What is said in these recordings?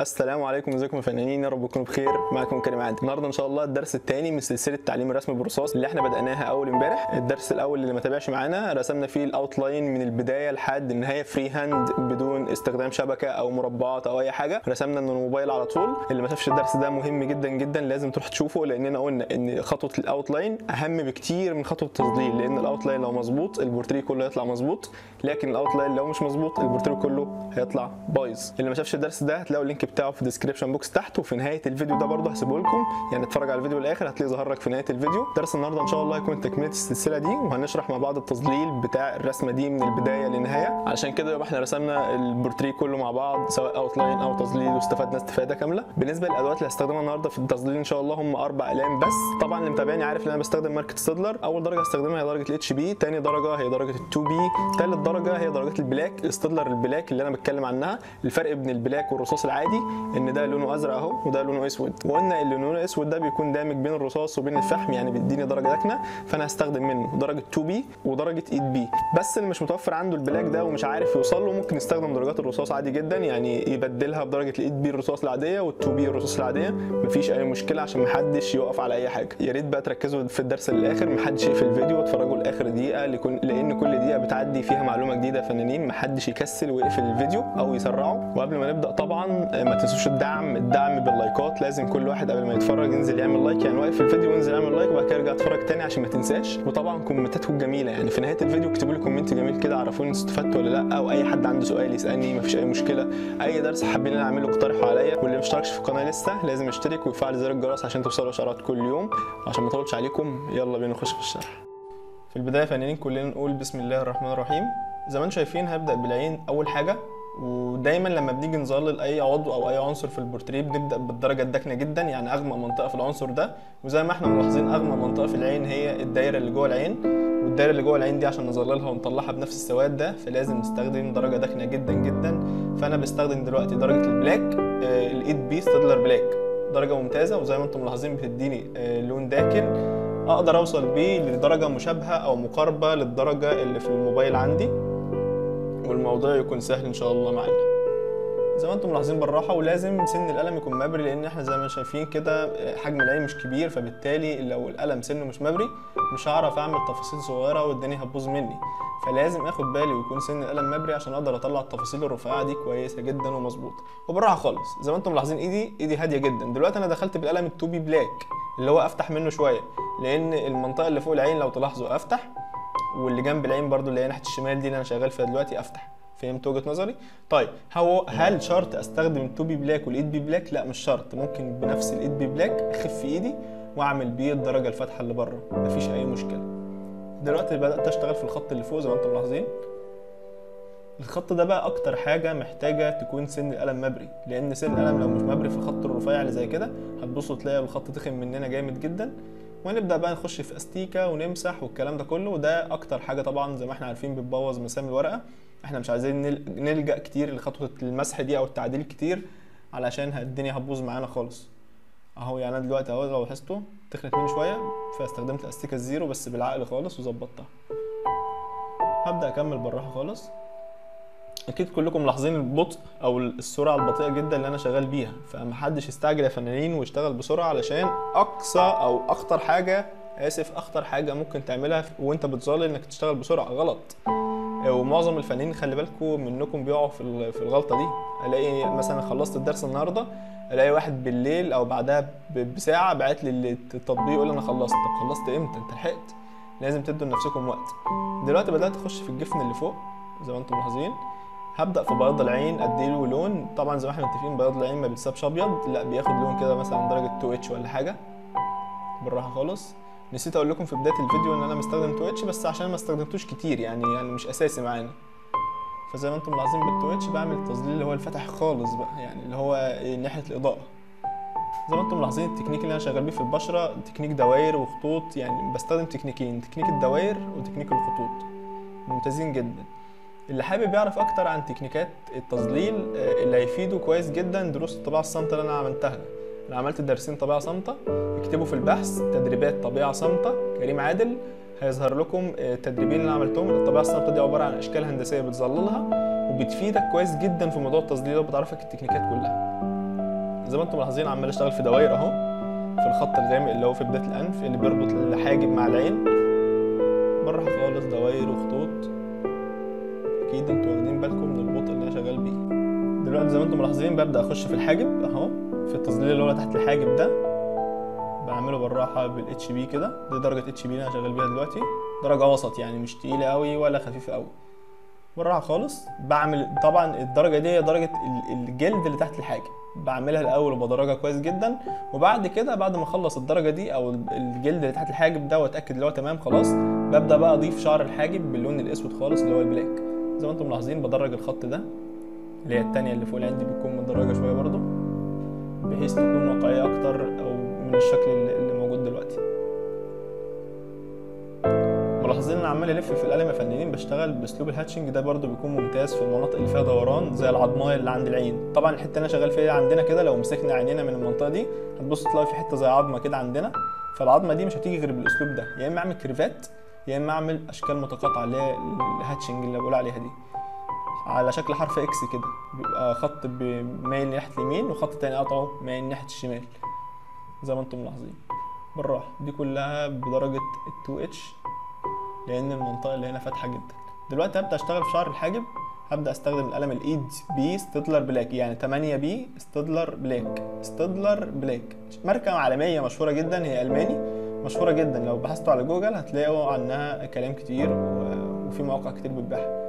السلام عليكم ازيكم يا فنانين؟ يا رب تكونوا بخير. معاكم كريم عادل. النهارده إن شاء الله الدرس الثاني من سلسلة تعليم الرسم بالرصاص اللي إحنا بدأناها أول إمبارح. الدرس الأول اللي ما تابعش معانا رسمنا فيه ال outline من البداية لحد النهاية free hand بدون استخدام شبكة أو مربعات أو أي حاجة. رسمنا من الموبايل على طول. اللي ما شافش الدرس ده مهم جدا جدا لازم تروح تشوفه لأننا قلنا إن خطوة ال outline أهم بكتير من خطوة التظليل لأن ال outline لو مظبوط البورتريه كله هيطلع مظبوط لكن ال outline لو مش مظبوط البورتريه كله هيطلع بايظ. اللي ما شافش الدرس ده هتلاقوا ال link بتاعه في ال description box تحت وفي نهاية الفيديو ده برضه هسيبه لكم. يعني اتفرج على الفيديو الآخر هتلاقيه ظهر لك في نهاية الفيديو. درس النهارده إن شاء الله هيكون تكملة السلسلة دي وهنشرح مع بعض التظليل بتاع الرسمة دي من البداية للنهاية. علشان كده يبقى إحنا رسمنا البورتريه كله مع بعض سواء outline أو تظليل واستفدنا استفادة كاملة. بالنسبة للأدوات اللي هستخدمها النهارده في التظليل إن شاء الله هم أربع أقلام بس. طبعا اللي متابعني عارف إن أنا بستخدم ماركة Staedtler أول درجة هستخدمها هي درجة ال HB تاني درجة هي درجة ال 2B ثالث درجة هي درجة ال black Staedtler ال black اللي أنا بتكلم عنها. الفرق بين ال black والرصاص العادي. إن ده لونه أزرق أهو وده لونه أسود. وقلنا اللي لونه أسود ده بيكون دامج بين الرصاص وبين الفحم يعني بيديني درجة داكنه فأنا هستخدم منه درجة 2B ودرجة 8B بس اللي مش متوفر عنده ال black ده ومش عارف يوصل له ممكن يستخدم درجات الرصاص عادي جدا يعني يبدلها بدرجة ال 8B الرصاص العادية وال 2B الرصاص العادية. مفيش أي مشكلة عشان محدش يوقف على أي حاجة. يا ريت بقى تركزوا في الدرس للاخر محدش يقفل الفيديو واتفرجوا لآخر دقيقة لأن كل دقيقة بتعدي فيها معلومة جديدة يا فنانين. محدش يكسل ويقفل الفيديو أو يسرعه. وقبل ما نبدأ طبعا ما تنسوش الدعم الدعم باللايكات. لازم كل واحد قبل ما يتفرج ينزل يعمل like. يعني واقف الفيديو وينزل يعمل like وبعد كده يرجع يتفرج تاني عشان ما تنساش. وطبعا كومنتاتكم جميلة. يعني في نهاية الفيديو اكتبوا لي comment جميل كده عرفوني استفدتوا ولا لأ أو أي حد عنده سؤال يسألني مفيش أي مشكلة. أي درس حابين أنا أعمله اقترحوا عليا. واللي مشتركش في القناة لسه لازم يشترك ويفعل زر الجرس عشان توصلوا اشعارات كل يوم. عشان ما أطولش عليكم يلا بينا نخش في الشرح. في البداية فنانين كلنا نقول بسم الله الرحمن الرحيم. زي ما أنتم شايفين هبدأ بالعين أول حاجة ودايما لما بنيجي نظلل اي عضو أو أي عنصر في البورتريه بنبدأ بالدرجة الداكنة جدا يعني أغمق منطقة في العنصر ده. وزي ما إحنا ملاحظين أغمق منطقة في العين هي الدايرة اللي جوه العين. والدايرة اللي جوه العين دي عشان نظللها ونطلعها بنفس السواد ده فلازم نستخدم درجة داكنة جدا جدا. فأنا بستخدم دلوقتي درجة ال black ال 8B Staedtler black. درجة ممتازة وزي ما أنتم ملاحظين بتديني آه لون داكن. أقدر أوصل بيه لدرجة مشابهة أو مقاربة للدرجة اللي في الموبايل عندي. والموضوع يكون سهل إن شاء الله معانا. زي ما أنتم ملاحظين بالراحة ولازم سن القلم يكون مبري لأن إحنا زي ما شايفين كده حجم العين مش كبير فبالتالي لو القلم سنه مش مبري مش هعرف أعمل تفاصيل صغيرة والدنيا هتبوظ مني. فلازم آخد بالي ويكون سن القلم مبري عشان أقدر أطلع التفاصيل الرفيعة دي كويسة جدا ومظبوطة. وبالراحة خالص زي ما أنتم ملاحظين إيدي إيدي هادية جدا. دلوقتي أنا دخلت بالقلم ال 2B black اللي هو أفتح منه شوية لأن المنطقة اللي فوق العين لو تلاحظوا أفتح واللي جنب العين برضو اللي هي ناحية الشمال دي اللي أنا شغال فيها دلوقتي أفتح. فهمت وجهة نظري؟ طيب هو هل شرط أستخدم ال 2B black وال 8B black لا مش شرط. ممكن بنفس ال 8B black أخف إيدي وأعمل بيه الدرجة الفاتحة اللي بره. مفيش أي مشكلة. دلوقتي بدأت أشتغل في الخط اللي فوق زي ما أنتم ملاحظين. الخط ده بقى أكتر حاجة محتاجة تكون سن القلم مبري لأن سن القلم لو مش مبري في الخط الرفيع اللي زي كده هتبصوا تلاقوا الخط تخن مننا جامد جدا. ونبدأ بقى نخش في أستيكة ونمسح والكلام ده كله. وده أكتر حاجة طبعا زي ما إحنا عارفين بتبوظ مسام الورقة. إحنا مش عايزين نلجأ كتير لخطوة المسح دي أو التعديل كتير علشان الدنيا هتبوظ معانا خالص. أهو يعني أنا دلوقتي أهو لو لاحظتوا تخنت مني شوية فاستخدمت الاستيكه الزيرو بس بالعقل خالص وظبطتها. هبدأ أكمل بالراحه خالص. أكيد كلكم ملاحظين البطء أو السرعة البطيئة جدا اللي أنا شغال بيها. فمحدش يستعجل يا فنانين ويشتغل بسرعة علشان أقصى أو أخطر حاجة آسف أخطر حاجة ممكن تعملها وأنت بتظلل إنك تشتغل بسرعة. غلط. ومعظم الفنانين خلي بالكم منكم بيقعوا في في الغلطة دي. ألاقي مثلا خلصت الدرس النهارده ألاقي واحد بالليل أو بعدها بساعة بعت لي التطبيق يقول أنا خلصت. طب خلصت إمتى؟ أنت لحقت. لازم تدوا لنفسكم وقت. دلوقتي بدأت أخش في الجفن اللي فوق زي ما أنتم ملاحظين. هبدأ في بياض العين أديله لون. طبعا زي ما إحنا متفقين بياض العين ما بيتسابش أبيض لأ بياخد لون كده مثلا درجة 2 اتش ولا حاجة. بالراحة خالص. نسيت أقول لكم في بداية الفيديو إن أنا مستخدم 2H بس عشان ما استخدمتوش كتير يعني يعني مش أساسي معانا. فزي ما أنتم ملاحظين بال 2H بعمل التظليل اللي هو الفاتح خالص بقى يعني اللي هو ناحية الإضاءة. زي ما أنتم ملاحظين التكنيك اللي أنا شغال بيه في البشرة تكنيك دواير وخطوط يعني بستخدم تكنيكين تكنيك الدواير وتكنيك الخطوط. ممتازين جدا. اللي حابب يعرف أكتر عن تكنيكات التظليل اللي هيفيده كويس جدا دروس الطبيعة الصامتة اللي أنا عملتها. أنا عملت درسين طبيعة صامته اكتبوا في البحث تدريبات طبيعة صامته كريم عادل هيظهر لكم التدريبين اللي عملتهم. الطبيعة الصامته دي عبارة عن أشكال هندسية بتظللها وبتفيدك كويس جدا في موضوع التظليل وبتعرفك التكنيكات كلها. زي ما أنتم ملاحظين عمال أشتغل في دوائر أهو في الخط الغامق اللي هو في بداية الأنف اللي بيربط الحاجب مع العين. بالراحه خالص دوائر وخطوط. أكيد أنتوا واخدين بالكم من البطء اللي أنا شغال بيه. دلوقتي زي ما أنتم ملاحظين ببدأ أخش في الحاجب أهو في التظليل اللي هو تحت الحاجب ده. بعمله بالراحة بال HB كده دي درجة HB اللي أنا شغال بيها دلوقتي. درجة وسط يعني مش تقيلة قوي ولا خفيفة قوي بالراحة خالص بعمل طبعا الدرجة دي هي درجة الجلد اللي تحت الحاجب. بعملها الأول وبدرجها كويس جدا. وبعد كده بعد ما أخلص الدرجة دي أو الجلد اللي تحت الحاجب ده وأتأكد ان هو تمام خلاص ببدأ بقى أضيف شعر الحاجب باللون الأسود خالص اللي هو ال black. زي ما أنتم ملاحظين بدرج الخط ده اللي هي التانية اللي فوق العين دي بتكون مدرجة شوية برضو بحيث تكون واقعية أكتر أو من الشكل اللي موجود دلوقتي. ملاحظين إن عمال الف في القلم يا فنانين بشتغل بأسلوب الهاتشنج ده برضو بيكون ممتاز في المناطق اللي فيها دوران زي العضماية اللي عند العين. طبعا الحتة اللي أنا شغال فيها عندنا كده لو مسكنا عينينا من المنطقة دي هتبص تلاقي في حتة زي عظمة كده عندنا. فالعظمة دي مش هتيجي غير بالأسلوب ده. يا إما أعمل كريفات يا إما أعمل أشكال متقاطعة اللي هي ال hatching اللي بقول عليها دي. على شكل حرف X كده. بيبقى خط مايل ناحية اليمين وخط تاني قطعه مايل ناحية الشمال. زي ما أنتم ملاحظين. بالراحة. دي كلها بدرجة ال 2H لأن المنطقة اللي هنا فاتحة جدا. دلوقتي هبدأ أشتغل في شعر الحاجب. هبدأ أستخدم القلم ال 8B Staedtler black. يعني 8B Staedtler black. Staedtler black. ماركة عالمية مشهورة جدا هي ألماني. مشهورة جدا. لو بحثتوا على جوجل هتلاقوا عنها كلام كتير وفي مواقع كتير بتبيعها.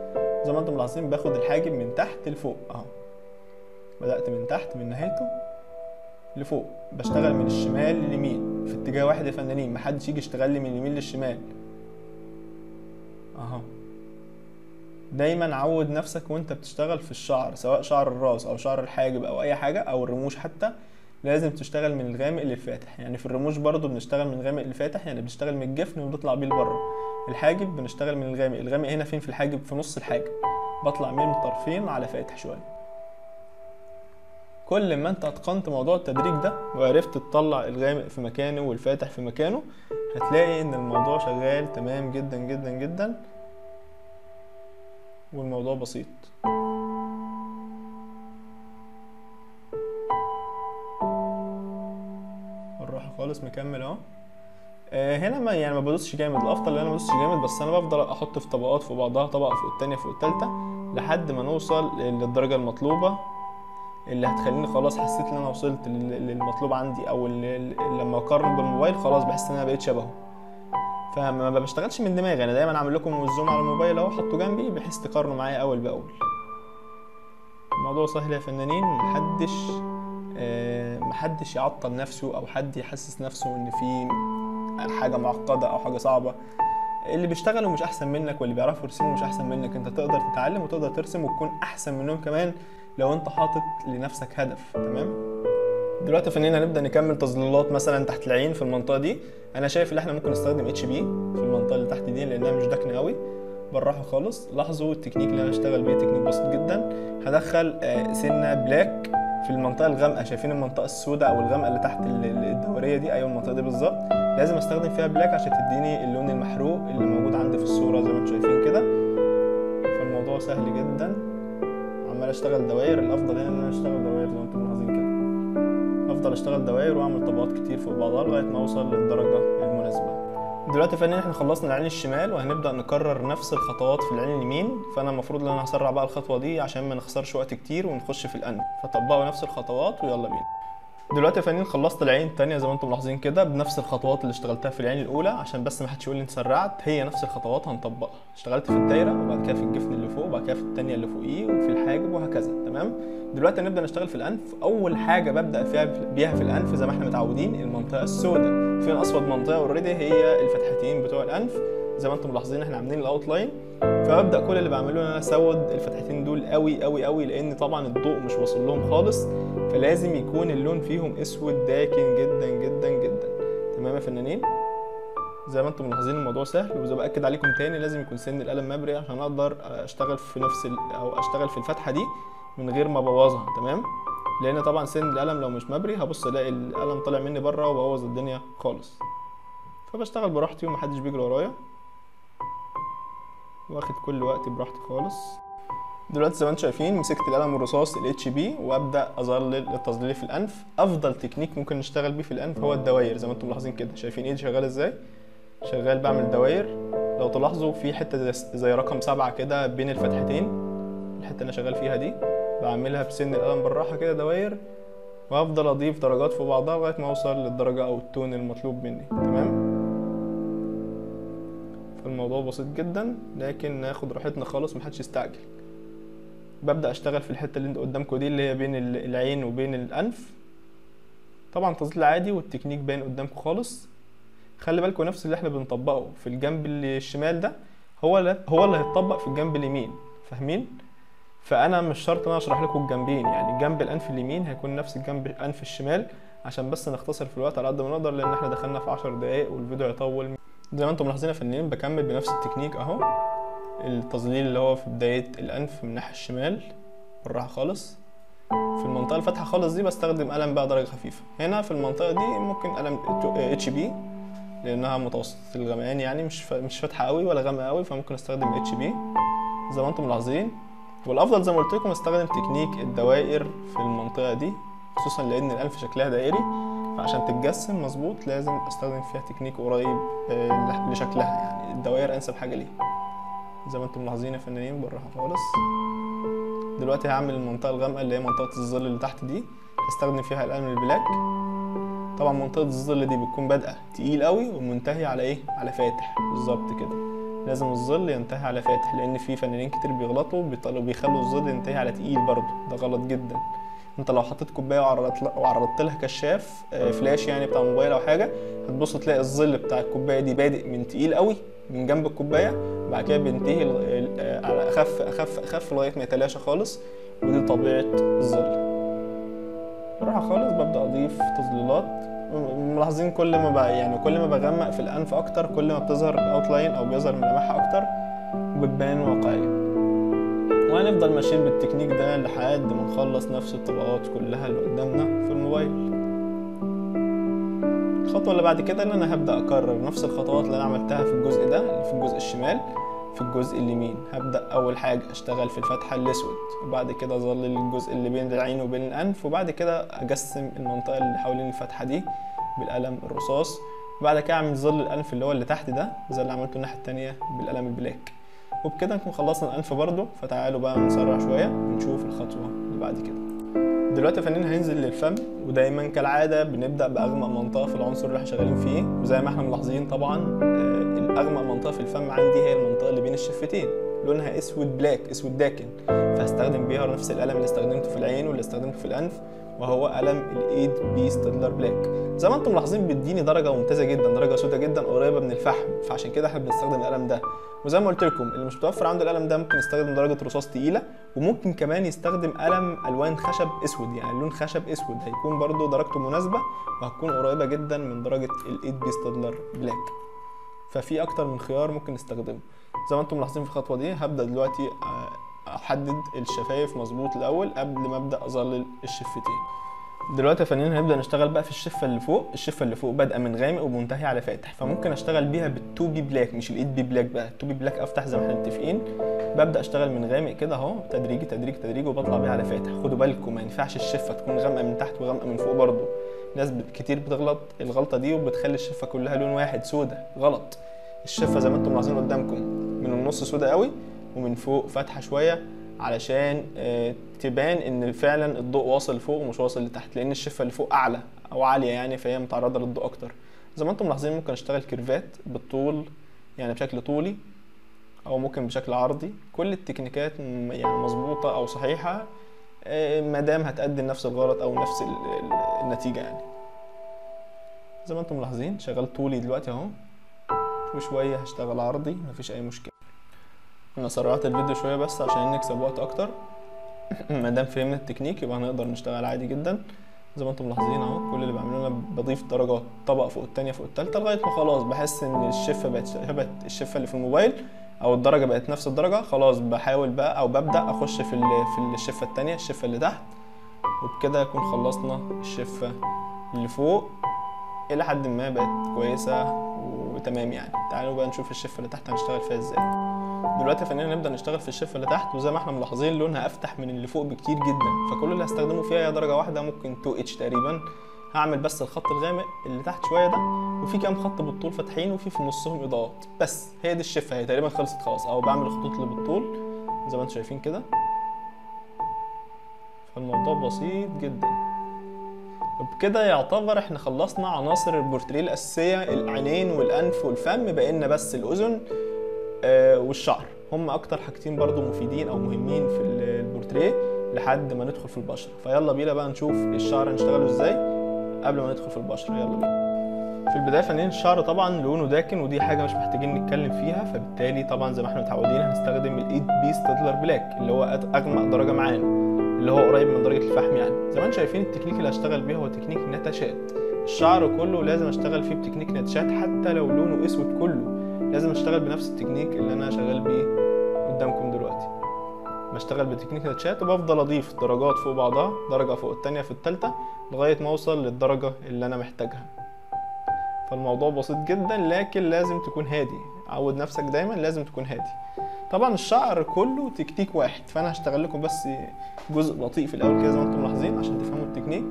زي ما أنتم ملاحظين باخد الحاجب من تحت لفوق اهو. بدأت من تحت من نهايته لفوق. بشتغل من الشمال لليمين. في اتجاه واحد يا فنانين محدش يجي يشتغل لي من اليمين للشمال. اهو. دايما عود نفسك وانت بتشتغل في الشعر سواء شعر الراس أو شعر الحاجب أو أي حاجة أو الرموش حتى. لازم تشتغل من الغامق للفاتح يعني في الرموش برضو بنشتغل من الغامق للفاتح يعني بنشتغل من الجفن وبنطلع بيه لبره. الحاجب بنشتغل من الغامق الغامق هنا فين؟ في الحاجب في نص الحاجب. بطلع من الطرفين على فاتح شوية. كل ما انت اتقنت موضوع التدريج ده وعرفت تطلع الغامق في مكانه والفاتح في مكانه هتلاقي إن الموضوع شغال تمام جدا جدا جدا. والموضوع بسيط. خالص مكمل اهو. هنا ما يعني ما بدوسش جامد. الأفضل إن أنا ما بدوسش جامد بس أنا بفضل أحط في طبقات في بعضها طبقة فوق التانية فوق التالتة لحد ما نوصل للدرجة المطلوبة اللي هتخليني خلاص حسيت إن أنا وصلت للمطلوب عندي أو لما أقارن بالموبايل خلاص بحس إن أنا بقيت شبهه. فما بشتغلش من دماغي. أنا دايما اعمل لكم الزوم على الموبايل أهو حطه جنبي بحيث تقارنوا معايا أول بأول. الموضوع سهل يا فنانين محدش آه محدش يعطل نفسه أو حد يحسس نفسه إن في حاجة معقدة أو حاجة صعبة. اللي بيشتغلوا مش أحسن منك واللي بيعرفوا يرسموا مش أحسن منك. أنت تقدر تتعلم وتقدر ترسم وتكون أحسن منهم كمان لو أنت حاطط لنفسك هدف. تمام؟ دلوقتي يا فنانين هنبدا نكمل تظليلات مثلا تحت العين في المنطقة دي. أنا شايف إن إحنا ممكن نستخدم HB في المنطقة اللي تحت دي لأنها مش داكنه قوي بالراحه خالص. لاحظوا التكنيك اللي أنا هشتغل بيه تكنيك بسيط جدا. هدخل سنة black. في المنطقة الغامقة شايفين المنطقة السوداء أو الغامقة اللي تحت الدورية دي؟ أيوه المنطقة دي بالظبط. لازم أستخدم فيها black عشان تديني اللون المحروق اللي موجود عندي في الصورة زي ما أنتم شايفين كده. فالموضوع سهل جدا. عمال أشتغل دوائر. الأفضل هنا إن أنا أشتغل دوائر زي ما أنتم ملاحظين كده. أفضل أشتغل دوائر وأعمل طبقات كتير فوق بعضها لغاية ما أوصل للدرجة. المناسبه دلوقتي فنان إحنا خلصنا العين الشمال وهنبدأ نكرر نفس الخطوات في العين اليمين فأنا المفروض إن أنا هسرع بقى الخطوة دي عشان ما نخسرش وقت كتير ونخش في الانف فطبقوا نفس الخطوات ويلا بينا. دلوقتي يا فنانين خلصت العين التانية زي ما أنتم ملاحظين كده بنفس الخطوات اللي اشتغلتها في العين الأولى عشان بس ما حدش يقول لي انت سرعت هي نفس الخطوات هنطبقها. اشتغلت في الدايرة وبعد كده في الجفن اللي فوق وبعد كده في التانية اللي فوقيه وفي الحاجب وهكذا. تمام؟ دلوقتي هنبدأ نشتغل في الأنف. أول حاجة ببدأ فيها بيها في الأنف زي ما إحنا متعودين المنطقة السوداء. فين أسود منطقة already هي الفتحتين بتوع الأنف. زي ما أنتم ملاحظين إحنا عاملين ال outline فببدأ كل اللي بعمله إن أنا أسود الفتحتين دول قوي قوي قوي لأن طبعا الضوء مش واصل لهم خالص. فلازم يكون اللون فيهم أسود داكن جدا جدا جدا. تمام يا فنانين؟ زي ما أنتم ملاحظين الموضوع سهل وزي بأكد عليكم تاني لازم يكون سن القلم مبري عشان أقدر أشتغل في نفس. أو أشتغل في الفتحة دي من غير ما أبوظها. تمام؟ لأن طبعا سن القلم لو مش مبري هبص ألاقي القلم طالع مني برة وبوظ الدنيا خالص. فبشتغل براحتي ومحدش بيجري ورايا. واخد كل وقتي براحتي خالص. دلوقتي زي ما أنتم شايفين مسكت القلم الرصاص ال HB وأبدأ اظلل التظليل في الأنف. أفضل تكنيك ممكن نشتغل بيه في الأنف هو الدواير زي ما أنتم ملاحظين كده. شايفين ايدي شغالة إزاي؟ شغال بعمل دواير. لو تلاحظوا في حتة زي, رقم سبعة كده بين الفتحتين. الحتة اللي أنا شغال فيها دي. بعملها بسن القلم بالراحة كده دواير وأفضل أضيف درجات في بعضها لغاية ما أوصل للدرجة أو ال tone المطلوب مني تمام؟ فالموضوع بسيط جدا لكن ناخد راحتنا خالص محدش يستعجل. ببدأ أشتغل في الحتة اللي أنت قدامكم دي اللي هي بين العين وبين الأنف. طبعا تظليل عادي والتكنيك باين قدامكم خالص. خلي بالكم نفس اللي إحنا بنطبقه في الجنب الشمال ده هو هو اللي هيتطبق في الجنب اليمين فاهمين؟ فأنا مش شرط إن أنا أشرح لكم الجنبين يعني جنب الأنف اليمين هيكون نفس الجنب الأنف الشمال عشان بس نختصر في الوقت على قد ما نقدر لأن إحنا دخلنا في 10 دقايق والفيديو هيطول. زي ما أنتم ملاحظين يا فنانين بكمل بنفس التكنيك أهو. التظليل اللي هو في بداية الأنف من الناحية الشمال بالراحة خالص. في المنطقة الفاتحة خالص دي بستخدم قلم بقى درجة خفيفة. هنا في المنطقة دي ممكن قلم HB لأنها متوسط الغمقان يعني مش مش فاتحة قوي ولا غامقة قوي فممكن أستخدم HB زي ما أنتم ملاحظين والأفضل زي ما قلت لكم استخدم تكنيك الدوائر في المنطقة دي خصوصا لأن الأنف شكلها دائري فعشان تتجسم مظبوط لازم أستخدم فيها تكنيك قريب لشكلها يعني. الدوائر أنسب حاجة ليه زي ما أنتم ملاحظين يا فنانين بالراحه خالص. دلوقتي هعمل المنطقة الغامقة اللي هي منطقة الظل اللي تحت دي هستخدم فيها القلم ال black. طبعا منطقة الظل دي بتكون بادئة تقيل قوي ومنتهية على إيه؟ على فاتح. بالظبط كده. لازم الظل ينتهي على فاتح لأن في فنانين كتير بيغلطوا بيخلوا الظل ينتهي على تقيل برضه. ده غلط جدا. أنت لو حطيت كوباية وعرضت لها كشاف فلاش يعني بتاع موبايل أو حاجة هتبص تلاقي الظل بتاع الكوباية دي بادئ من تقيل قوي من جنب الكوباية بعد كده بينتهي على أخف أخف أخف لغاية ما يتلاشى خالص ودي طبيعة الظل. بالراحة خالص ببدأ أضيف تظليلات. ملاحظين كل ما بقى يعني كل ما بغمق في الأنف أكتر كل ما بتظهر ال outline أو بيظهر ملامحها أكتر وبتبان واقعية. وهنفضل ماشيين بالتكنيك ده لحد ما نخلص نفس الطبقات كلها اللي قدامنا في الموبايل. الخطوة اللي بعد كده إن أنا هبدأ أكرر نفس الخطوات اللي أنا عملتها في الجزء ده اللي في الجزء الشمال. في الجزء اليمين هبدأ أول حاجة أشتغل في الفتحة الأسود. وبعد كده اظلل الجزء اللي بين العين وبين الأنف. وبعد كده اجسم المنطقة اللي حوالين الفتحة دي بالقلم الرصاص. وبعد كده أعمل ظل الأنف اللي هو اللي تحت ده زي اللي عملته الناحية التانية بالقلم ال black. وبكده نكون خلصنا الأنف برضو فتعالوا بقى نسرع شوية ونشوف الخطوة اللي بعد كده. دلوقتي يا فنانين هننزل للفم ودايما كالعادة بنبدأ بأغمق منطقة في العنصر اللي إحنا شغالين فيه. وزي ما إحنا ملاحظين طبعا الأغمق منطقة في الفم عندي هي المنطقة اللي بين الشفتين. لونها أسود black أسود داكن. فهستخدم بيها نفس القلم اللي استخدمته في العين واللي استخدمته في الأنف. وهو قلم ال eight B Staedtler black زي ما أنتم ملاحظين بيديني درجة ممتازة جدا درجة سوداء جدا قريبة من الفحم. فعشان كده إحنا بنستخدم القلم ده. وزي ما قلت لكم اللي مش متوفر عنده القلم ده ممكن يستخدم درجة رصاص تقيلة وممكن كمان يستخدم قلم ألوان خشب أسود. يعني لون خشب أسود هيكون برده درجته مناسبة وهتكون قريبة جدا من درجة ال eight B Staedtler black ففي أكتر من خيار ممكن نستخدمه. زي ما أنتم ملاحظين في الخطوة دي هبدأ دلوقتي أحدد الشفايف مظبوط الأول قبل ما أبدأ اظلل الشفتين. دلوقتي يا فنانين هنبدأ نشتغل بقى في الشفة اللي فوق. الشفة اللي فوق بادئة من غامق ومنتهية على فاتح. فممكن أشتغل بيها بال two B black مش ال eight B black بقى. ال two B black أفتح زي ما إحنا متفقين. ببدأ أشتغل من غامق كده أهو تدريجي تدريجي تدريجي وبطلع بيها على فاتح. خدوا بالكم ما ينفعش الشفة تكون غامقة من تحت وغامقة من فوق برضو ناس كتير بتغلط الغلطة دي وبتخلي الشفة كلها لون واحد سودا غلط. الشفة زي ما أنتم ملاحظين قدامكم من النص سودا قوي ومن فوق فاتحة شوية علشان تبان إن فعلا الضوء واصل لفوق ومش واصل لتحت لأن الشفة اللي فوق أعلى أو عالية يعني فهي متعرضة للضوء أكتر. زي ما أنتم ملاحظين ممكن أشتغل كيرفات بالطول يعني بشكل طولي أو ممكن بشكل عرضي. كل التكنيكات يعني مظبوطة أو صحيحة ما دام هتأدي نفس الغرض أو نفس النتيجة يعني. زي ما أنتم ملاحظين شغال طولي دلوقتي أهو وشوية هشتغل عرضي مفيش أي مشكلة. أنا سرعت الفيديو شوية بس عشان نكسب وقت أكتر. ما دام فهمنا التكنيك يبقى هنقدر نشتغل عادي جدا. زي ما أنتم ملاحظين اهو كل اللي بعمله أنا بضيف درجات طبقه فوق التانية فوق التالتة لغاية ما خلاص بحس إن الشفة بقت شبه الشفة اللي في الموبايل أو الدرجة بقت نفس الدرجة. خلاص بحاول بقى أو ببدأ أخش في في الشفة التانية الشفة اللي تحت. وبكده نكون خلصنا الشفة اللي فوق. إلى حد ما بقت كويسة وتمام يعني. تعالوا بقى نشوف الشفة اللي تحت هنشتغل فيها إزاي. دلوقتي فنانين نبدأ نشتغل في الشفه اللي تحت وزي ما إحنا ملاحظين لونها أفتح من اللي فوق بكتير جدا. فكل اللي هستخدمه فيها هي درجة واحدة ممكن 2 اتش تقريبا. هعمل بس الخط الغامق اللي تحت شوية ده وفي كام خط بالطول فاتحين وفي في نصهم إضاءات. بس هي دي الشفه هي تقريبا خلصت خلاص. أو بعمل الخطوط اللي بالطول زي ما أنتم شايفين كده. فالموضوع بسيط جدا. وبكده يعتبر إحنا خلصنا عناصر البورتريه الأساسية العينين والأنف والفم بقينا بس الأذن. والشعر. هم أكتر حاجتين برضو مفيدين أو مهمين في البورتريه لحد ما ندخل في البشرة. فيلا بينا بقى نشوف الشعر هنشتغله إزاي قبل ما ندخل في البشرة. يلا بينا. في البداية فنانين الشعر طبعا لونه داكن ودي حاجة مش محتاجين نتكلم فيها. فبالتالي طبعا زي ما إحنا متعودين هنستخدم ال eight B Staedtler black اللي هو أغمق درجة معانا اللي هو قريب من درجة الفحم يعني. زي ما أنتم شايفين التكنيك اللي هشتغل بيه هو تكنيك نتشات. الشعر كله لازم أشتغل فيه بتكنيك نتشات حتى لو لونه أسود كله. لازم أشتغل بنفس التكنيك اللي أنا شغال بيه قدامكم دلوقتي. بشتغل بتكنيك نتشات وبفضل أضيف درجات فوق بعضها درجة فوق التانية في التالتة لغاية ما أوصل للدرجة اللي أنا محتاجها. فالموضوع بسيط جدا لكن لازم تكون هادي. عود نفسك دايما لازم تكون هادي. طبعا الشعر كله تكتيك واحد فأنا هشتغل لكم بس جزء بطيء في الأول كده زي ما أنتم ملاحظين عشان تفهموا التكنيك.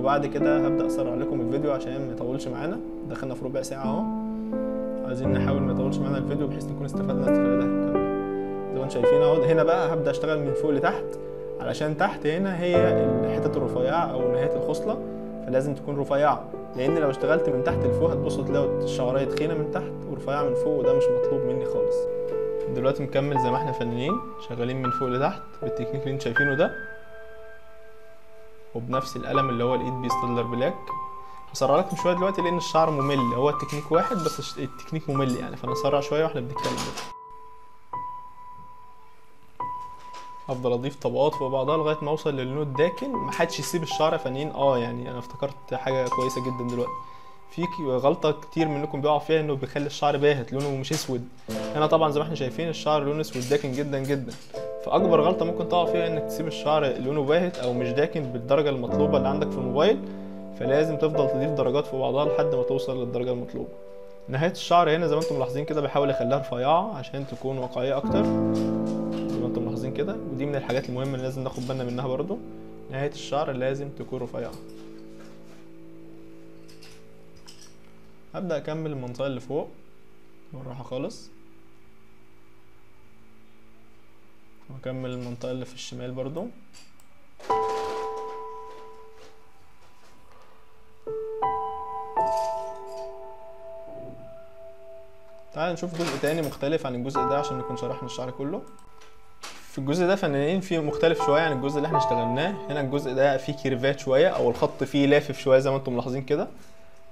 وبعد كده هبدأ أسرع لكم الفيديو عشان ما يطولش معانا. دخلنا في ربع ساعة أهو. عايزين نحاول ما يطولش معانا الفيديو بحيث نكون استفدنا استفاده زي ما أنتم شايفين اهو هنا بقى هبدأ أشتغل من فوق لتحت. علشان تحت هنا هي الحتت الرفيعة أو نهاية الخصلة فلازم تكون رفيعة. لأن لو اشتغلت من تحت لفوق هتبصوا تلاقوا الشعراية تخينة من تحت ورفيعة من فوق وده مش مطلوب مني خالص. دلوقتي مكمل زي ما إحنا فنانين شغالين من فوق لتحت بالتكنيك اللي أنتوا شايفينه ده. وبنفس القلم اللي هو ال eight B Staedtler black. هسرع لكم شوية دلوقتي لأن الشعر ممل. هو التكنيك واحد بس التكنيك ممل يعني. فأنا اسرع شوية وإحنا بنتكلم. أفضل أضيف طبقات فوق بعضها لغاية ما أوصل للون الداكن محدش يسيب الشعر فنانين. آه يعني أنا افتكرت حاجة كويسة جدا دلوقتي. في غلطة كتير منكم بيقعوا فيها إنه بيخلي الشعر باهت لونه مش أسود. هنا طبعا زي ما إحنا شايفين الشعر لونه أسود داكن جدا جدا. فأكبر غلطة ممكن تقع فيها إنك تسيب الشعر لونه باهت أو مش داكن بالدرجة المطلوبة اللي عندك في الموبايل. فلازم تفضل تضيف درجات في بعضها لحد ما توصل للدرجة المطلوبة. نهاية الشعر هنا زي ما أنتم ملاحظين كده بحاول اخليها رفيعة عشان تكون واقعية أكتر. زي ما أنتم ملاحظين كده. ودي من الحاجات المهمة اللي لازم ناخد بالنا منها برضو. نهاية الشعر لازم تكون رفيعة. هبدأ أكمل المنطقة اللي فوق. بالراحة خالص. وأكمل المنطقة اللي في الشمال برضو. تعال نشوف جزء تاني مختلف عن الجزء ده عشان نكون شرحنا الشعر كله. في الجزء ده فنانين فيه مختلف شوية عن الجزء اللي إحنا اشتغلناه. هنا الجزء ده فيه كيرفات شوية أو الخط فيه لافف شوية زي ما أنتم ملاحظين كده.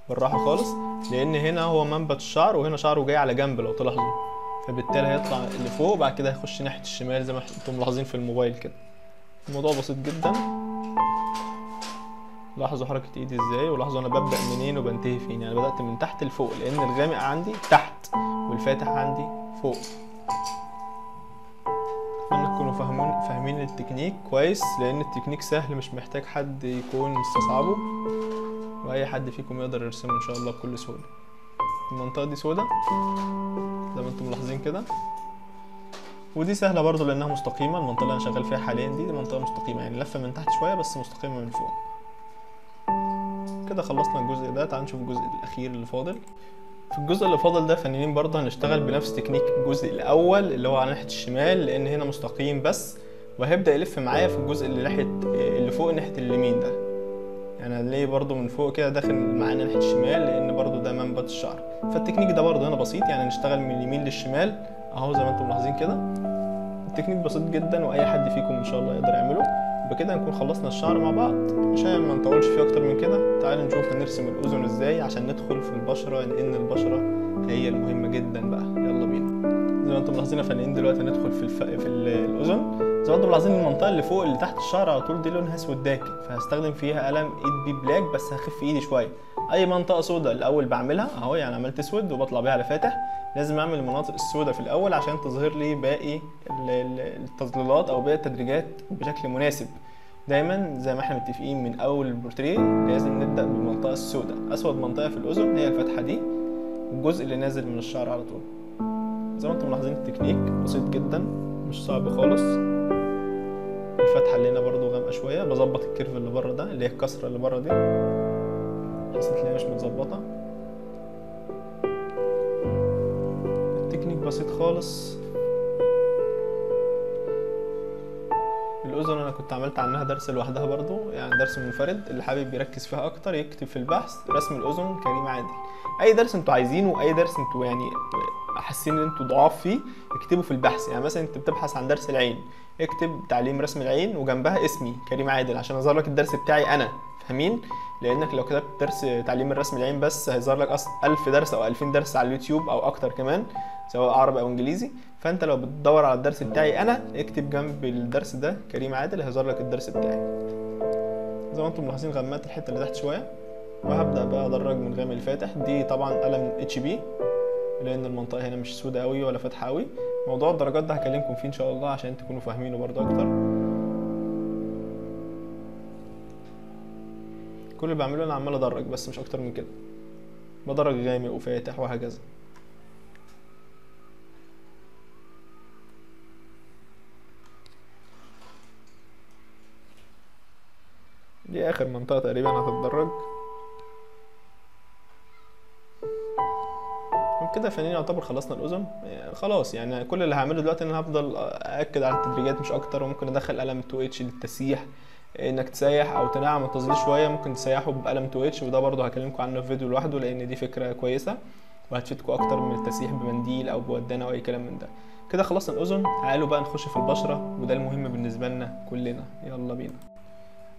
بالراحة خالص. لأن هنا هو منبت الشعر وهنا شعره جاي على جنب لو تلاحظوا. فبالتالي هيطلع لفوق وبعد كده هيخش ناحية الشمال زي ما أنتم ملاحظين في الموبايل كده. الموضوع بسيط جدا. لاحظوا حركة إيدي إزاي؟ ولاحظوا أنا ببدأ منين وبنتهي فين؟ يعني بدأت من تحت لفوق لأن الغامق عندي تحت والفاتح عندي فوق. أتمنى تكونوا فاهمين فاهمين التكنيك كويس لأن التكنيك سهل مش محتاج حد يكون مستصعبه وأي حد فيكم يقدر يرسمه إن شاء الله بكل سهولة. المنطقة دي سودة زي ما أنتم ملاحظين كده. ودي سهلة برضو لأنها مستقيمة المنطقة اللي أنا شغال فيها حاليا دي, دي منطقة مستقيمة يعني لفة من تحت شوية بس مستقيمة من فوق. كده خلصنا الجزء ده. تعال نشوف الجزء الأخير اللي فاضل. في الجزء اللي فاضل ده فنانين برضه هنشتغل بنفس تكنيك الجزء الأول اللي هو على ناحية الشمال لأن هنا مستقيم بس. وهيبدأ يلف معايا في الجزء اللي ناحية اللي فوق ناحية اليمين ده. يعني هنلاقي برضو من فوق كده داخل معانا ناحية الشمال لأن برضو ده منبت الشعر. فالتكنيك ده برضو هنا بسيط يعني نشتغل من اليمين للشمال. أهو زي ما أنتم ملاحظين كده. التكنيك بسيط جدا وأي حد فيكم إن شاء الله يقدر يعمله. بكده نكون خلصنا الشعر مع بعض. عشان ما نطولش فيه أكتر من كده. تعالوا نشوف هنرسم الأذن إزاي عشان ندخل في البشرة لأن البشرة هي المهمة جدا بقى. يلا بينا. زي ما أنتم ملاحظين يا فنانين دلوقتي هندخل في الف... في الأذن. زي ما أنتم ملاحظين المنطقة اللي فوق اللي تحت الشعر على طول دي لونها أسود داكن. فهستخدم فيها قلم eight B black بس هخف إيدي شوية. أي منطقة سوداء الأول بعملها أهو يعني عملت اسود وبطلع بيها على فاتح. لازم أعمل المناطق السوداء في الأول عشان تظهر لي باقي التظليلات أو باقي التدريجات بشكل مناسب. دايما زي ما إحنا متفقين من أول البورتريه لازم نبدأ بالمنطقة السوداء. أسود منطقة في الأذن هي الفتحه دي والجزء اللي نازل من الشعر على طول. زي ما أنتم ملاحظين التكنيك بسيط جدا مش صعب خالص. الفتحه اللي هنا برضو غامقة شوية بظبط ال curve اللي بره ده اللي هي الكسرة اللي بره دي. حسيت ان هي مش متظبطة. التكنيك بسيط خالص. الأذن أنا كنت عملت عنها درس لوحدها برضو يعني درس منفرد اللي حابب يركز فيها أكتر يكتب في البحث رسم الأذن كريم عادل. أي درس أنتوا عايزينه أي درس أنتوا يعني حاسين إن أنتوا ضعاف فيه اكتبوا في البحث. يعني مثلا أنت بتبحث عن درس العين اكتب تعليم رسم العين وجنبها اسمي كريم عادل عشان يظهر لك الدرس بتاعي أنا. فاهمين لأنك لو كتبت درس تعليم الرسم العين بس هيظهر لك أصلا 1000 درس أو 2000 درس على اليوتيوب أو أكتر كمان سواء عربي أو إنجليزي. فأنت لو بتدور على الدرس بتاعي أنا اكتب جنب الدرس ده كريم عادل هيظهر لك الدرس بتاعي. زي ما أنتم ملاحظين غمات الحتة اللي تحت شوية. وهبدأ بقى أدرج من غامق الفاتح. دي طبعا قلم اتش بي لأن المنطقة هنا مش سودة قوي ولا فاتحة قوي موضوع الدرجات ده هكلمكم فيه إن شاء الله عشان تكونوا فاهمينه برضه أكتر. كل اللي بعمله أنا عمال أدرج بس مش أكتر من كده. بدرج غامق وفاتح وهكذا. دي آخر منطقة تقريبا هتتدرج. كده فنانين يعتبر خلصنا الأذن. يعني خلاص يعني كل اللي هعمله دلوقتي إن أنا هفضل أأكد على التدريجات مش أكتر وممكن أدخل قلم 2 H للتسييح إنك تسيح أو تنعم التظليل شوية ممكن تسيحه بقلم 2 H وده برضه هكلمكم عنه في فيديو لوحده لأن دي فكرة كويسة وهتفيدكم أكتر من التسييح بمنديل أو بودانة أو أي كلام من ده. كده خلصنا الأذن تعالوا بقى نخش في البشرة وده المهم بالنسبة لنا كلنا. يلا بينا.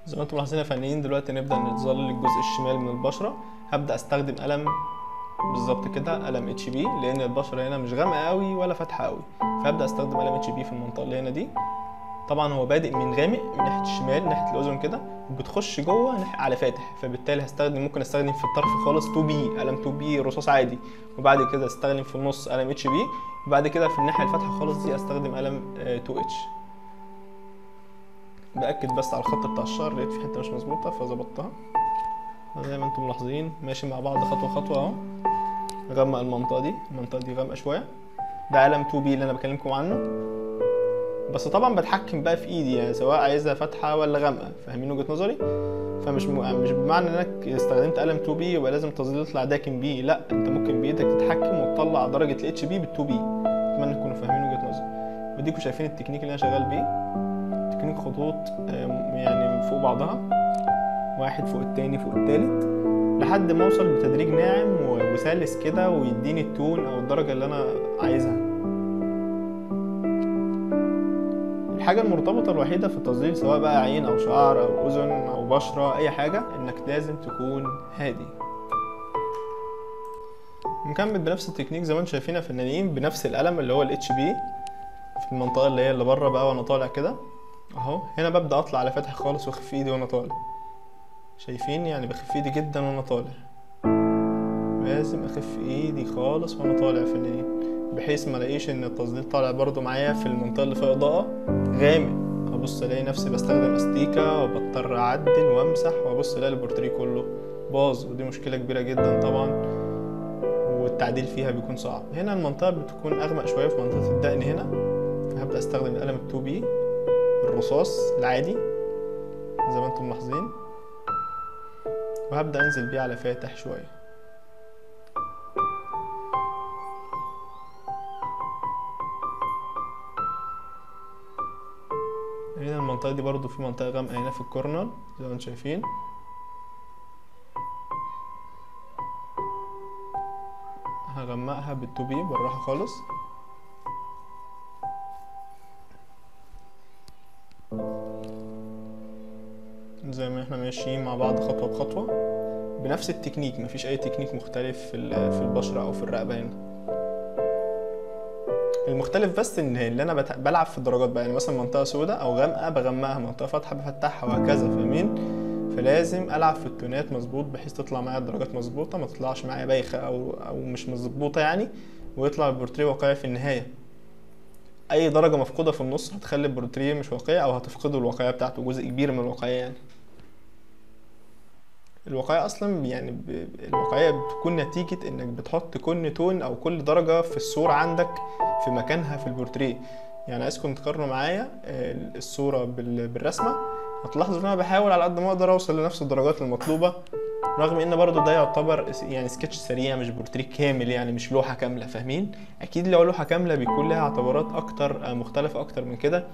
زي ما أنتم ملاحظين يا فنانين دلوقتي نبدا نظلل الجزء الشمال من البشرة. هبدأ أستخدم قلم بالظبط كده قلم HB لأن البشرة هنا مش غامقة قوي ولا فاتحة قوي فابدا أستخدم قلم HB في المنطقة اللي هنا دي. طبعا هو بادئ من غامق من ناحية الشمال ناحية الأذن كده وبتخش جوه على فاتح فبالتالي هستخدم ممكن أستخدم في الطرف خالص 2 B قلم 2 B رصاص عادي. وبعد كده أستخدم في النص قلم HB. وبعد كده في الناحية الفاتحة خالص دي أستخدم قلم 2 H. بأكد بس على الخط بتاع الشعر لقيت في حتة مش مظبوطة فظبطتها. زي ما أنتم ملاحظين ماشي مع بعض خطوة خطوة أهو. غمق المنطقة دي المنطقة دي غامقة شوية. ده قلم 2 B اللي أنا بكلمكم عنه. بس طبعا بتحكم بقى في إيدي يعني سواء عايزها فاتحة ولا غامقة فاهمين وجهة نظري؟ فمش م... مش بمعنى إنك استخدمت قلم 2 B يبقى لازم التظليل يطلع داكن بيه لأ أنت ممكن بإيدك تتحكم وتطلع درجة الاتش بي بال2 بي. أتمنى تكونوا فاهمين وجهة نظري. وديكوا شايفين التكنيك اللي أنا شغال بيه؟ تكنيك خطوط يعني فوق بعضها. واحد فوق التاني فوق التالت. لحد ما أوصل بتدريج ناعم وسلس كده ويديني ال tone أو الدرجة اللي أنا عايزها. الحاجة المرتبطة الوحيدة في التظليل سواء بقى عين أو شعر أو أذن أو بشرة أي حاجة إنك لازم تكون هادي. نكمل بنفس التكنيك زي ما أنتم شايفين يا فنانين بنفس القلم اللي هو ال HB في المنطقة اللي هي اللي بره بقى وأنا طالع كده. أهو هنا ببدأ أطلع على فاتح خالص وأخف إيدي وأنا طالع. شايفين؟ يعني بخف إيدي جدا وأنا طالع. لازم أخف إيدي خالص وأنا طالع يا فنانين بحيث ما ألاقيش إن التظليل طالع برضو معايا في المنطقة اللي فيها اضاءه غامق. أبص ألاقي نفسي بستخدم استيكه وبضطر أعدل وأمسح وأبص ألاقي البورتريه كله باظ ودي مشكلة كبيرة جدا طبعا والتعديل فيها بيكون صعب. هنا المنطقة بتكون أغمق شوية في منطقة الدقن هنا فهبدأ أستخدم القلم ال2 بي الرصاص العادي زي ما أنتم ملاحظين وهبدأ أنزل بيه على فاتح شوية. هنا المنطقة دي برضو في منطقة غامقة هنا في ال corner زي ما أنتم شايفين. هغمقها بال two B بالراحة خالص. زي ما إحنا ماشيين مع بعض خطوة بخطوة بنفس التكنيك مفيش أي تكنيك مختلف في البشرة أو في الرقبة هنا. المختلف بس إن اللي أنا. بلعب في الدرجات بقى يعني مثلا منطقة سوداء أو غامقة بغمقها منطقة فاتحة بفتحها وهكذا فاهمين فلازم ألعب في التونات مظبوط بحيث تطلع معايا الدرجات مظبوطة ما تطلعش معايا بايخة أو أو مش مظبوطة يعني ويطلع البورتريه واقعي في النهاية أي درجة مفقودة في النص هتخلي البورتريه مش واقعي أو هتفقده الواقعية بتاعته جزء كبير من الواقعية يعني الواقعية أصلا يعني ب... الواقعية بتكون نتيجة إنك بتحط كل تون أو كل درجة في الصورة عندك في مكانها في البورتريه. يعني عايزكم تقارنوا معايا آه، الصورة بال... بالرسمة. هتلاحظوا إن أنا بحاول على قد ما أقدر أوصل لنفس الدرجات المطلوبة رغم إن برضو ده يعتبر يعني سكتش سريع مش بورتريه كامل يعني مش لوحة كاملة فاهمين؟ أكيد لو لوحة كاملة بيكون لها اعتبارات أكتر آه، مختلفة أكتر من كده.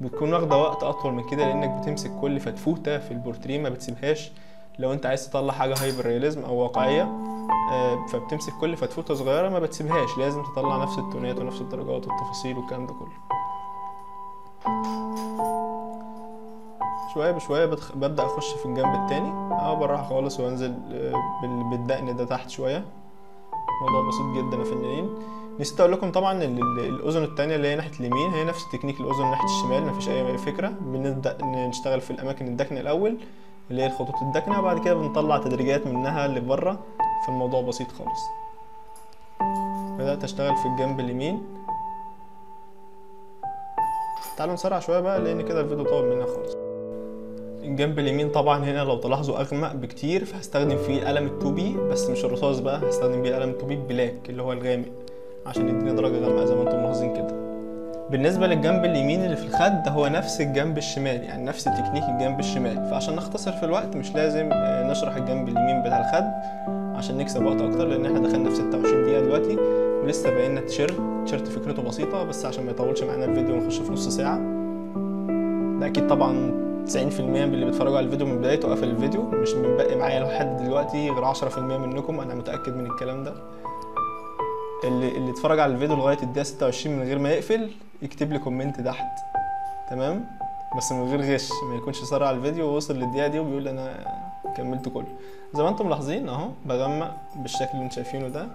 بتكون واخدة وقت أطول من كده لأنك بتمسك كل فتفوتة في البورتريه ما بتسيبهاش. لو انت عايز تطلع حاجة hyper realism أو واقعية آه، فبتمسك كل فتفوتة صغيرة ما بتسيبهاش. لازم تطلع نفس التونات ونفس الدرجات والتفاصيل والكلام ده كله. شوية بشوية بدخ... ببدأ أخش في الجنب التاني. أه بالراحه خالص وأنزل آه، بال- بالدقن ده تحت شوية. موضوع بسيط جدا يا فنانين. نسيت أقول لكم طبعا ال- ال- الأذن التانية اللي هي ناحية اليمين هي نفس تكنيك الأذن ناحية الشمال مفيش أي فكرة. بنبدأ نشتغل في الأماكن الداكنة الأول. اللي هي الخطوط. الداكنه وبعد كده بنطلع تدريجات منها لبرة. فالموضوع بسيط خالص. بدأت أشتغل في الجنب اليمين. تعالوا نسرع شوية بقى لأن كده الفيديو طول مننا خالص. الجنب اليمين طبعا هنا لو تلاحظوا أغمق بكتير فهستخدم فيه قلم ال two B بس مش الرصاص بقى هستخدم بيه قلم ال two B black اللي هو الغامق عشان يديني درجة غامقة زي ما أنتم ملاحظين كده. بالنسبة للجنب اليمين اللي في الخد هو نفس الجنب الشمال يعني نفس تكنيك الجنب الشمال. فعشان نختصر في الوقت مش لازم آه، نشرح الجنب اليمين بتاع الخد عشان نكسب وقت أكتر لأن إحنا دخلنا في 26 دقيقة دلوقتي ولسه باقي لنا تيشيرت تيشيرت فكرته بسيطة بس عشان ما يطولش معانا الفيديو ونخش في نص ساعة. ده أكيد طبعا 90% من اللي بيتفرجوا على الفيديو من بدايته قفل الفيديو. مش متبقي معايا لحد دلوقتي غير 10% منكم أنا متأكد من الكلام ده. اللي اللي اتفرج على الفيديو لغاية الدقيقة 26 من غير ما يقفل يكتب لي comment تحت تمام؟ بس من غير غش ما يكونش سرع الفيديو ووصل للدقيقة دي وبيقول أنا كملت كله. زي ما أنتم ملاحظين أهو بغمق بالشكل اللي أنتم شايفينه ده.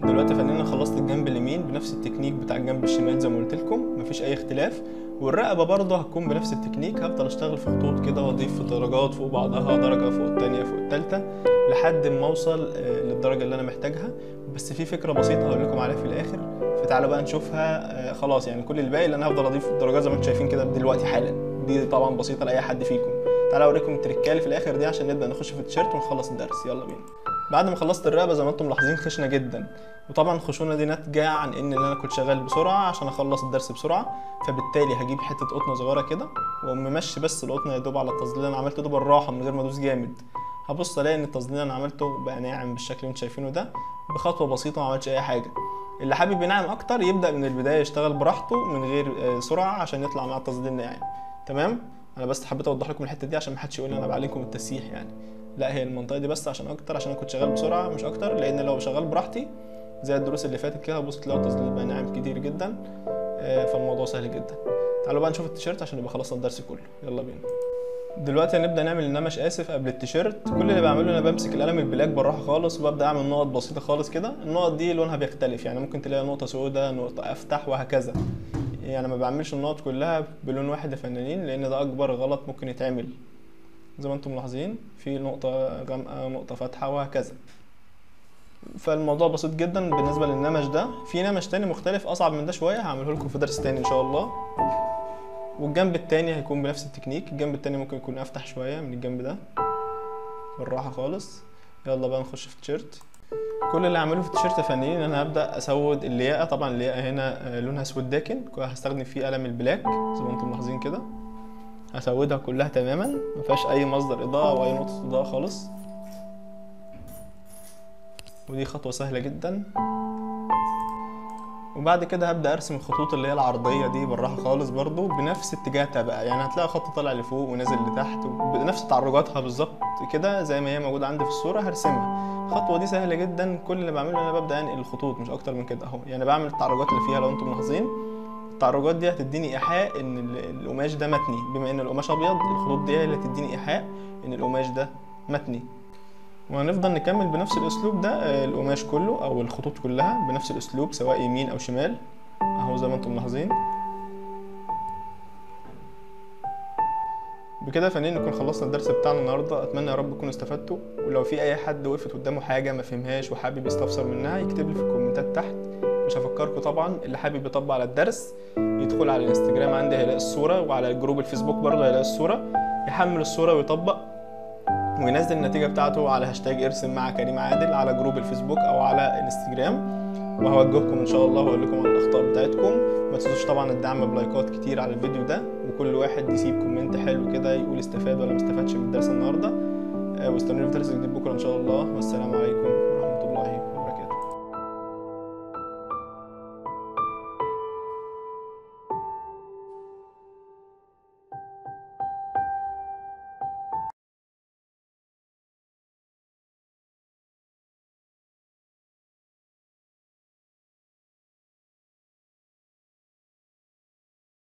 دلوقتي فنانة خلصت الجنب اليمين بنفس التكنيك بتاع الجنب الشمال زي ما قلت لكم مفيش أي اختلاف. والرقبة برضه هتكون بنفس التكنيك هفضل أشتغل في خطوط كده وأضيف في درجات فوق بعضها درجة فوق التانية فوق التالتة لحد ما أوصل آه، للدرجة اللي أنا محتاجها. بس في فكرة بسيطة هقول لكم عليها في الآخر. فتعالوا بقى نشوفها. آه، خلاص يعني كل الباقي اللي أنا هفضل أضيف درجات زي ما أنتم شايفين كده دلوقتي حالا. دي طبعا بسيطة لأي حد فيكم. تعالوا أوريكم التركايه في الآخر دي عشان نبدأ نخش في التيشيرت ونخلص الدرس. يلا بينا. بعد ما خلصت الرقبة زي ما أنتم ملاحظين خشنه جدا. وطبعا الخشونه دي ناتجة عن إن أنا كنت شغال بسرعة عشان أخلص الدرس بسرعة. فبالتالي هجيب حتة قطنة صغيرة كده وأقوم ممشي بس القطنة يا دوب على التظليل. أنا عملته ده بالراحه من غير ما أدوس جامد. هبص الاقي إن التظليل اللي أنا عملته بقى ناعم بالشكل اللي أنتم شايفينه ده بخطوة بسيطة ما عملتش أي حاجة. اللي حابب ينعم أكتر يبدأ من البداية يشتغل براحته من غير آه، سرعة عشان يطلع مع التظليل ناعم تمام؟ أنا بس حبيت أوضح لكم الحتة دي عشان ما حدش يقول أنا بعلمكم التسييح يعني. لا هي المنطقة دي بس عشان أكتر عشان أنا كنت شغال بسرعة مش أكتر لأن لو شغال براحتي زي الدروس اللي فاتت كده هتبص تلاقوا التظليل بقى ناعم كتير جدا آه، فالموضوع سهل جدا. تعالوا بقى نشوف التيشيرت عشان يبقى خلصنا الدرس كله. يلا بينا. دلوقتي هنبدأ نعمل النمش آسف قبل التيشيرت. كل اللي بعمله أنا بمسك القلم البلاك بالراحه خالص وببدأ أعمل نقط بسيطة خالص كده. النقط دي لونها بيختلف يعني ممكن تلاقي نقطة سوداء نقطة أفتح وهكذا. يعني ما بعملش النقط كلها بلون واحد يا فنانين لأن ده أكبر غلط ممكن يتعمل. زي ما أنتم ملاحظين في نقطة غامقة نقطة فاتحة وهكذا. فالموضوع بسيط جدا بالنسبة للنمش ده. في نمش تاني مختلف أصعب من ده شوية. هعمله لكم في درس تاني إن شاء الله. والجنب التاني هيكون بنفس التكنيك. الجنب التاني ممكن يكون أفتح شوية من الجنب ده. بالراحة خالص. يلا بقى نخش في التيشيرت. كل اللي هعمله في التيشيرت يا فنانين إن أنا هبدأ أسود الياقة. طبعا الياقة هنا آه، لونها أسود داكن. هستخدم فيه قلم ال black زي ما أنتم ملاحظين كده. هسودها كلها تماما. ما فيهاش أي مصدر إضاءة أو أي نقطة إضاءة خالص. ودي خطوة سهلة جدا. وبعد كده هبدأ أرسم الخطوط اللي هي العرضية دي بالراحة خالص برضو بنفس اتجاهها بقى. يعني هتلاقي خط طالع لفوق ونازل لتحت بنفس تعرجاتها بالظبط كده زي ما هي موجودة عندي في الصورة هرسمها. الخطوة دي سهلة جدا. كل اللي بعمله أنا ببدأ أنقل الخطوط مش أكتر من كده أهو. يعني بعمل التعرجات اللي فيها لو أنتم ملاحظين. التعرجات دي هتديني إيحاء إن ال- القماش ده متني. بما إن القماش أبيض الخطوط دي اللي هتديني إيحاء إن القماش ده متني. وهنفضل نكمل بنفس الأسلوب ده آه، القماش كله أو الخطوط كلها بنفس الأسلوب سواء يمين أو شمال. أهو زي ما أنتم ملاحظين. بكده يا فنانين نكون خلصنا الدرس بتاعنا النهارده. أتمنى يا رب تكونوا استفدتوا. ولو في أي حد وقفت قدامه حاجة ما فهمهاش وحابب يستفسر منها يكتب لي في الكومنتات تحت. مش هفكركم طبعا اللي حابب يطبق على الدرس يدخل على الإنستجرام عندي هيلاقي الصورة وعلى جروب الفيسبوك برضه هيلاقي الصورة. يحمل الصورة ويطبق. وينزل النتيجة بتاعته على هاشتاج ارسم مع كريم عادل على جروب الفيسبوك أو على انستجرام وهوجهكم إن شاء الله وأقول لكم عن الأخطاء بتاعتكم. ما تنسوش طبعا الدعم بلايكات كتير على الفيديو ده وكل واحد يسيب comment حلو كده يقول استفاد ولا ما استفادش من الدرس النهارده. آه، واستنوني في درس جديد بكرة إن شاء الله. والسلام عليكم.